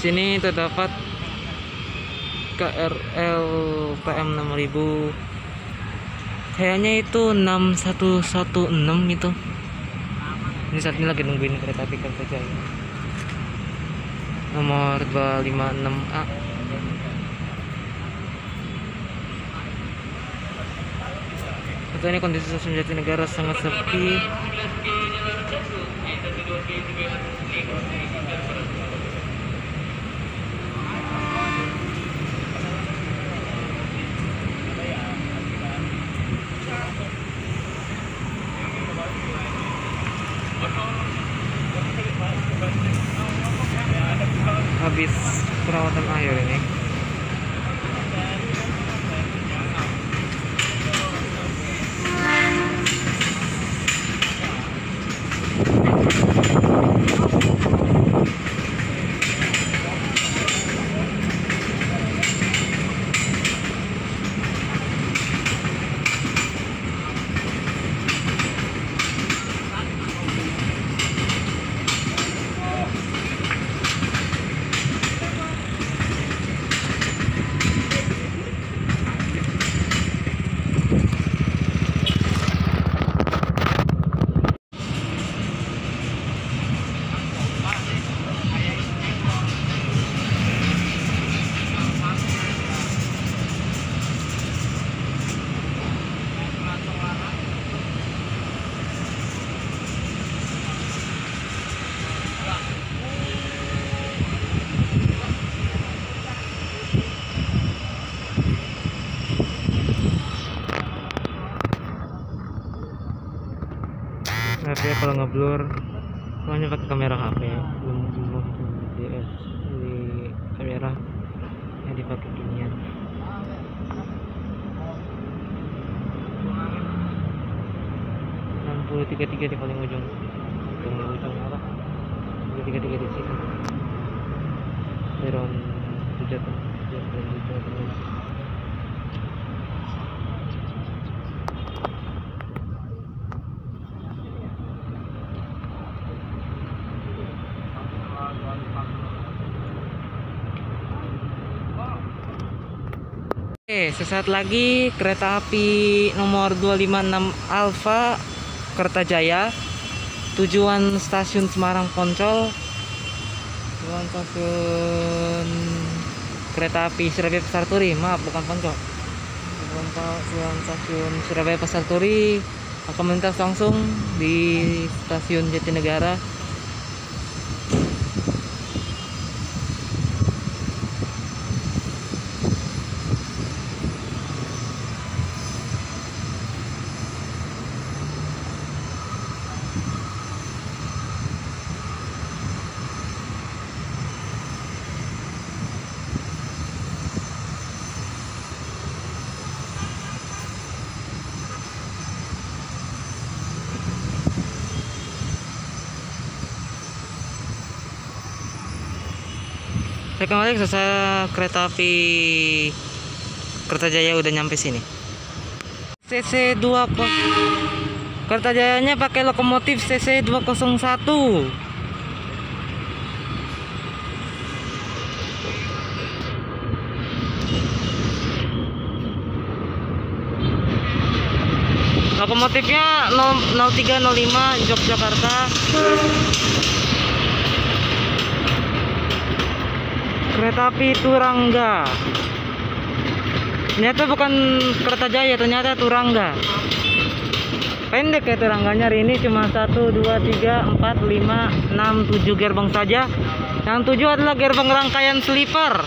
sini terdapat KRL PM 6000 kayaknya itu 6116 itu ini saat ini lagi nungguin kereta api Kereta Jaya. Nomor 256A Saat ini kondisi stasiun Jatinegara sangat sepi habis perawatan akhir ini ya kalau ngeblur soalnya pakai kamera HP belum belum di, di kamera yang dipakai ginian enam puluh tiga tiga di paling ujung. Paling ujung. apa tiga tiga di sini. Deron tujuh tujuh Oke, sesaat lagi kereta api nomor 256 Alfa Kertajaya tujuan stasiun Semarang Poncol. Tujuan stasiun kereta api Surabaya Pasar Turi. Maaf bukan Poncol. Tujuan, stasiun Surabaya Pasar Turi. Akan melintas langsung di stasiun Jatinegara Saya kemarin selesai kereta api Kertajaya udah nyampe sini. CC 20 Kertajayanya pakai lokomotif CC 201. Lokomotifnya 0305 Yogyakarta. Kereta api Turangga. Ternyata bukan kereta jaya ternyata Turangga. Pendek ya Turangganya hari ini cuma 1 2 3 4 5 6 7 gerbong saja. Yang 7 adalah gerbong rangkaian sleeper